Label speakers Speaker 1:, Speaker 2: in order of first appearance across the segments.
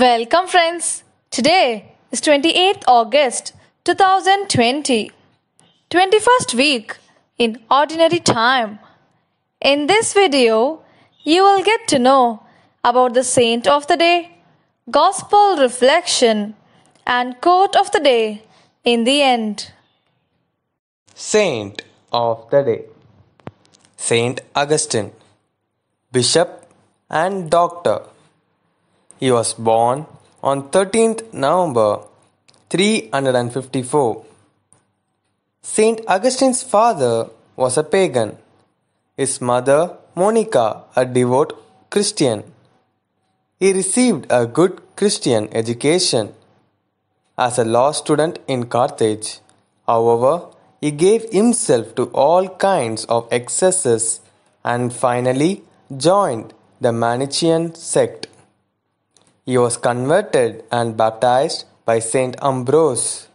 Speaker 1: Welcome, friends. Today is 28th August 2020, 21st week in Ordinary Time. In this video, you will get to know about the Saint of the Day, Gospel Reflection, and Quote of the Day in the end.
Speaker 2: Saint of the Day Saint Augustine, Bishop and Doctor. He was born on 13th November 354. Saint Augustine's father was a pagan, his mother, Monica, a devout Christian. He received a good Christian education as a law student in Carthage. However, he gave himself to all kinds of excesses and finally joined the Manichaean sect. He was converted and baptized by Saint Ambrose.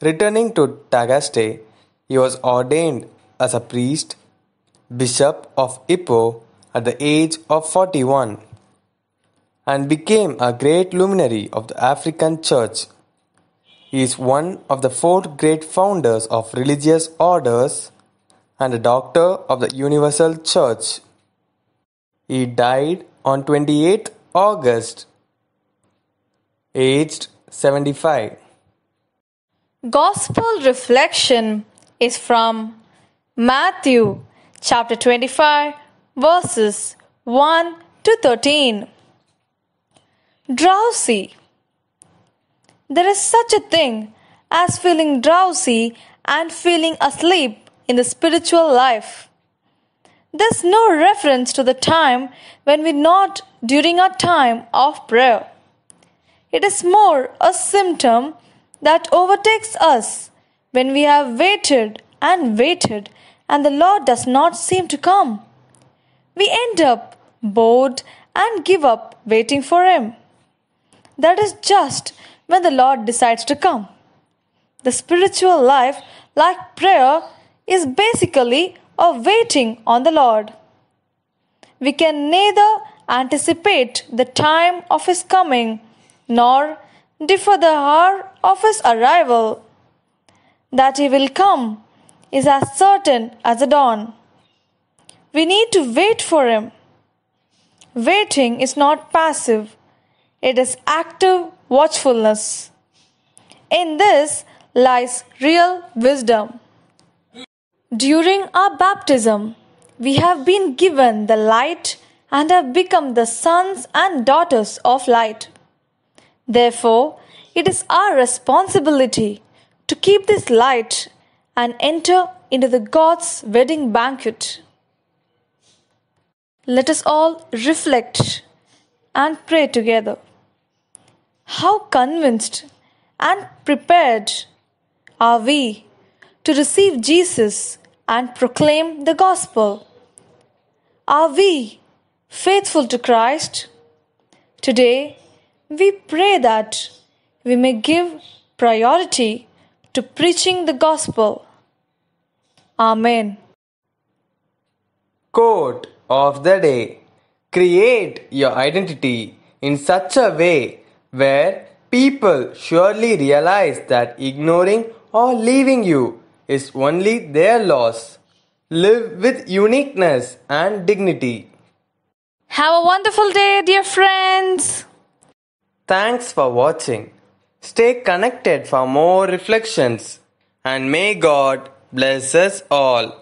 Speaker 2: Returning to Tagaste, he was ordained as a priest, bishop of Hippo at the age of 41 and became a great luminary of the African Church. He is one of the four great founders of religious orders and a doctor of the Universal Church. He died on 28th August aged 75.
Speaker 1: Gospel reflection is from Matthew chapter 25, verses 1 to 13. Drowsy. There is such a thing as feeling drowsy and feeling asleep in the spiritual life. There's no reference to the time when we nod during our time of prayer. It is more a symptom that overtakes us when we have waited and waited and the Lord does not seem to come. We end up bored and give up waiting for Him. That is just when the Lord decides to come. The spiritual life, like prayer, is basically a waiting on the Lord. We can neither anticipate the time of His coming nor defer the hour of his arrival. That he will come is as certain as the dawn. We need to wait for him. Waiting is not passive, it is active watchfulness. In this lies real wisdom. During our baptism, we have been given the light and have become the sons and daughters of light. Therefore, it is our responsibility to keep this light and enter into the God's wedding banquet. Let us all reflect and pray together. How convinced and prepared are we to receive Jesus and proclaim the gospel? Are we faithful to Christ? Today, we pray that we may give priority to preaching the gospel. Amen.
Speaker 2: Quote of the day Create your identity in such a way where people surely realize that ignoring or leaving you is only their loss. Live with uniqueness and dignity.
Speaker 1: Have a wonderful day, dear friends.
Speaker 2: Thanks for watching. Stay connected for more reflections and may God bless us all.